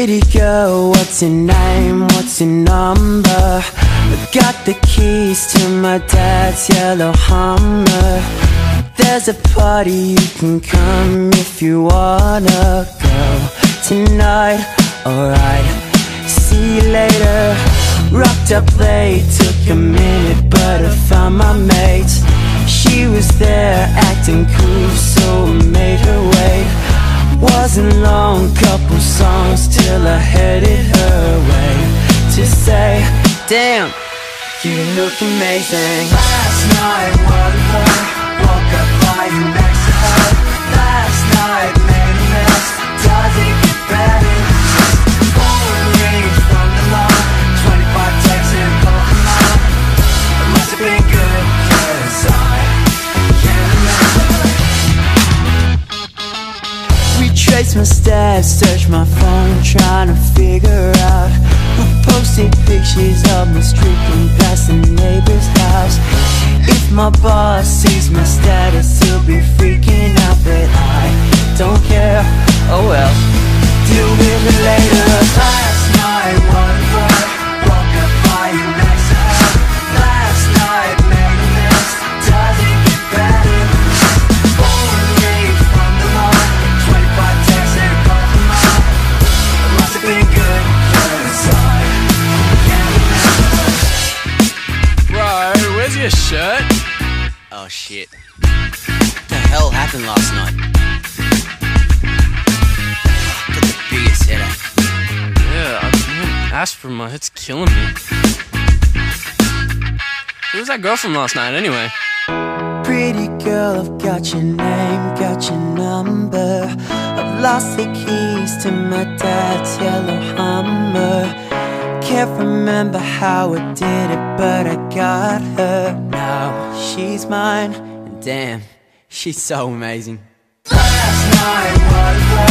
Pretty girl, what's your name? What's your number? Got the keys to my dad's yellow Hummer. There's a party, you can come if you wanna go tonight. Alright, see you later. Rocked up late, took a minute, but I found my mates. She was there acting cool, Wasn't long, couple songs till I headed her way to say, Damn, you look amazing. Last night, what a Retrace my steps, search my phone, trying to figure out who posted pictures of me streaking past the neighbor's house. If my boss sees my status, he'll be freaking your shirt? Oh shit. What the hell happened last night? Got the biggest headache. Yeah, I aspirin, my head's killing me. Who was that girl from last night anyway? Pretty girl, I've got your name, got your number. I've lost the keys to my dad's yellow Hummer. Can't remember how I did it, but I got her. Now she's mine, and damn, she's so amazing. Last night,